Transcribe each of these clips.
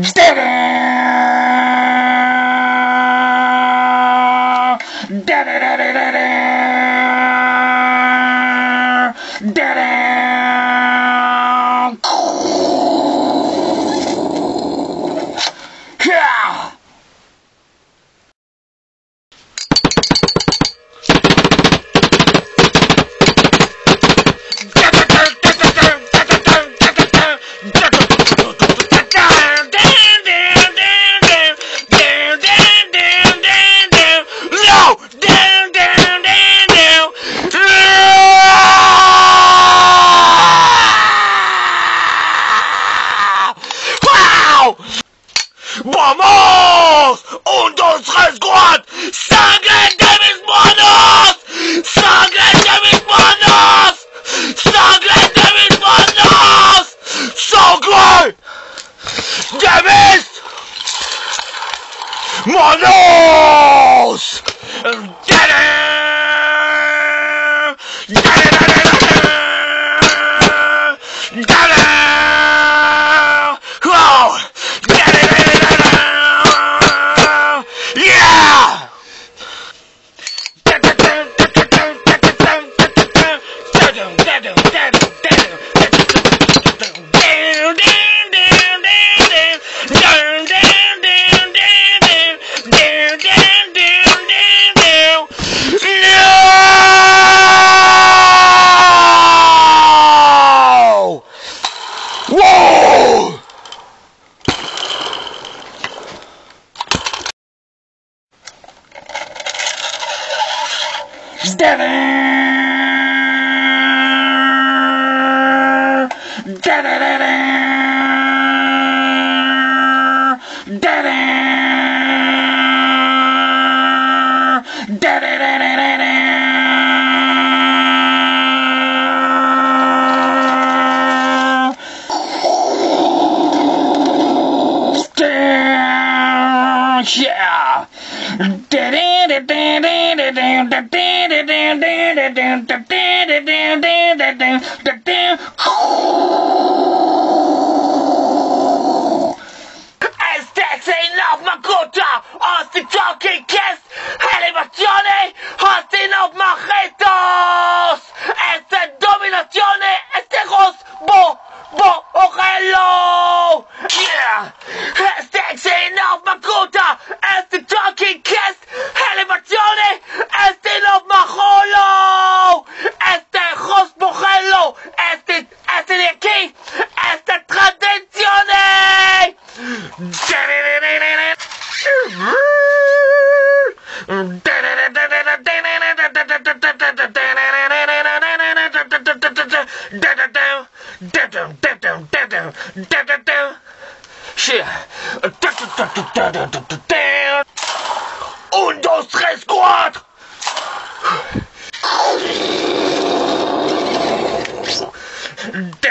Stevie! Sopranos! Get it! Get it! Dad, Get dad. Yeah. After, as the as king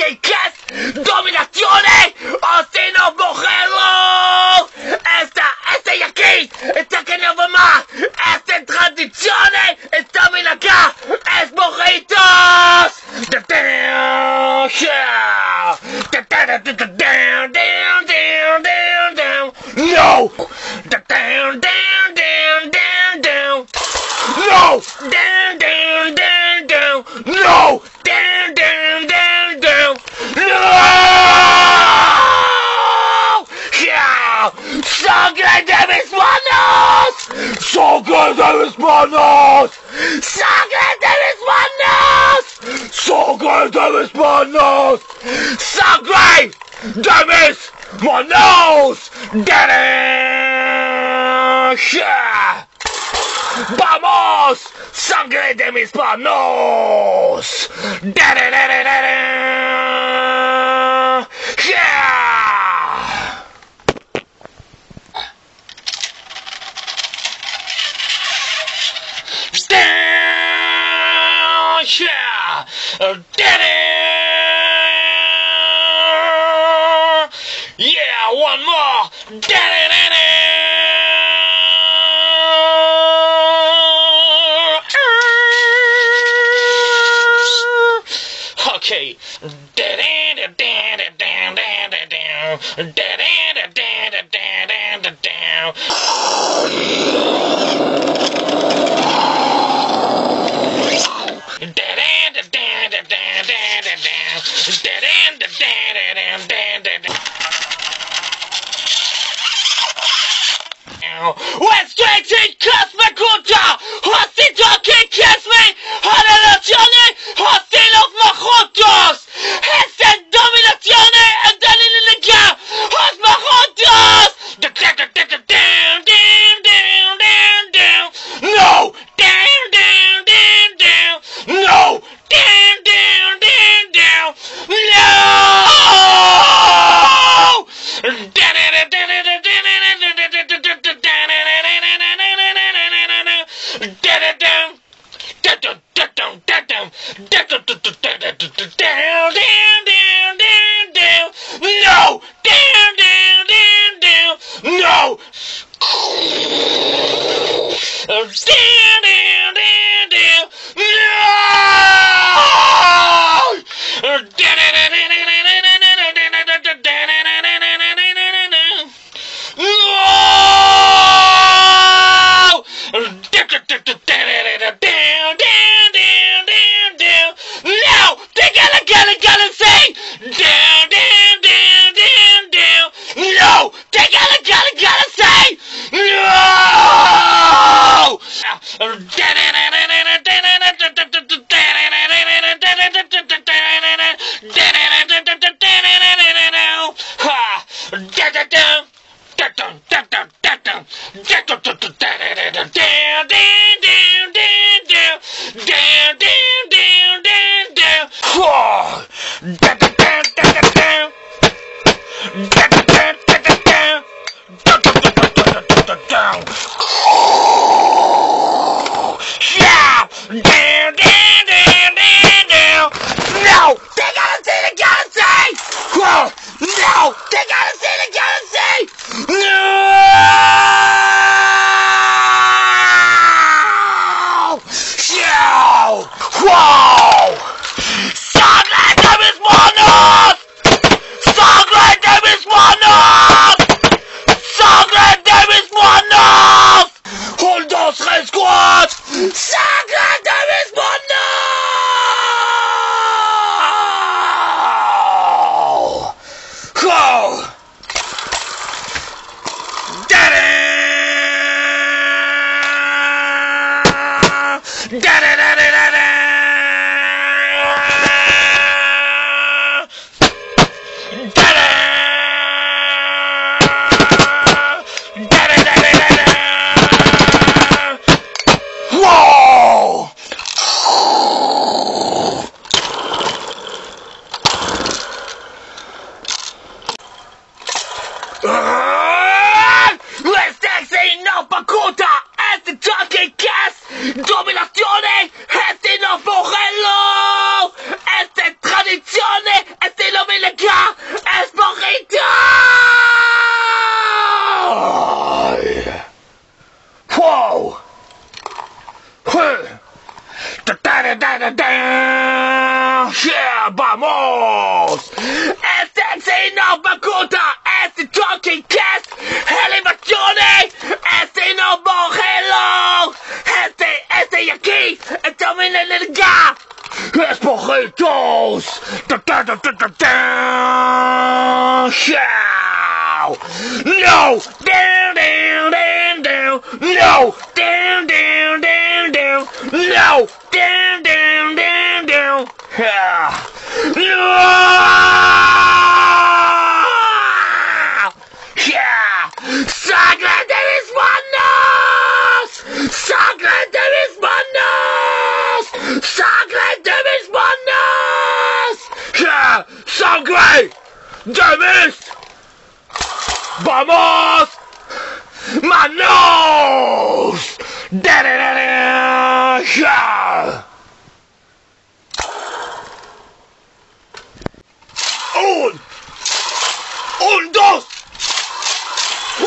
Okay, Khaled. hermanos! ¡Sangre de mis manos! ¡Sangre de mis manos! ¡Sangre de mis manos! ¡Derecha! ¡Vamos! ¡Sangre de mis manos! ¡Derecha! West Street Cosmoculture! Hostage Jockey Get Show. No. Down, down, down, down. No. Down, down, down, down. No. Down, down, down, down. Yeah. No. Yeah. Yeah. Sangre de mis Vamos. Manos. Un, un, dos,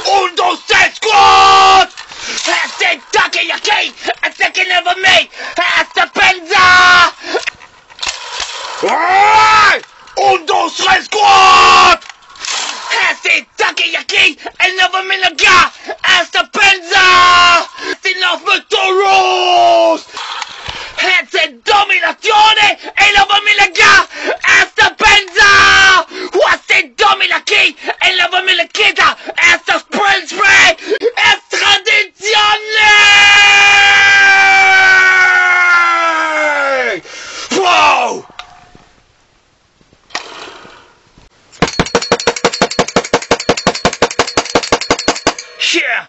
un, dos, tres, squad! Este toque aquí, este que never me, este penza! Un, dos, tres, squad! Este toque aquí, el never me nega, este penza! Este los toros! Este dominazione e la famiglia che esta pensa Queste domina qui e Yeah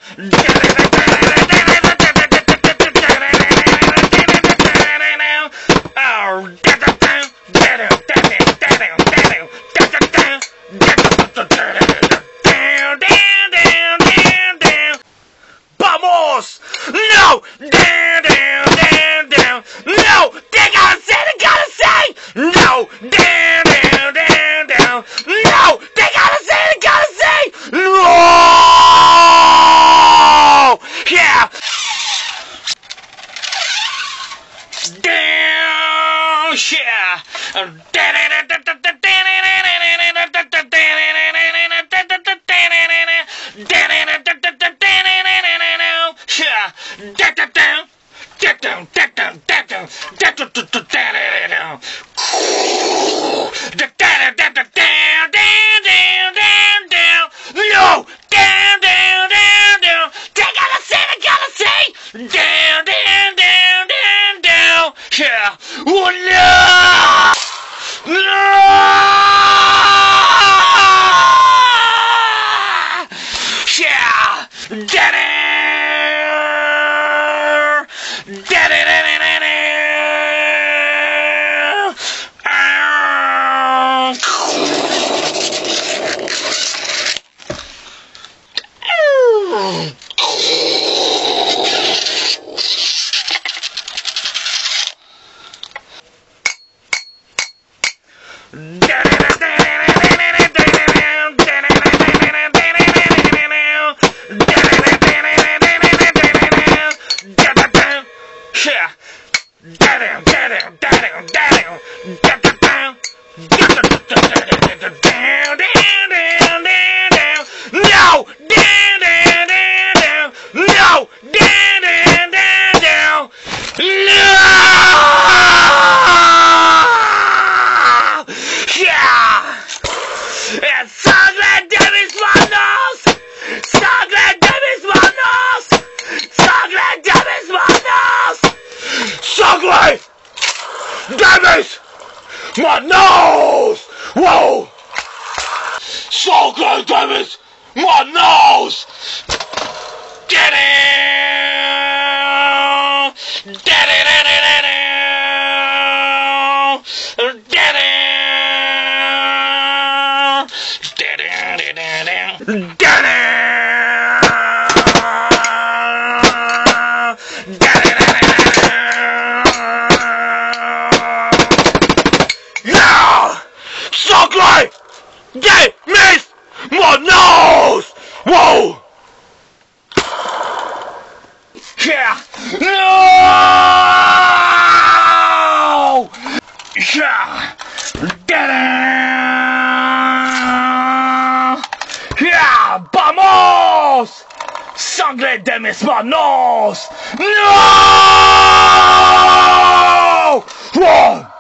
Sangre de mis manos! Get it! Yeah! Get missed my nose! Whoa! Yeah! No! Yeah! Ta-da! Yeah! Vamos! Sangre de mis manos! No! Whoa!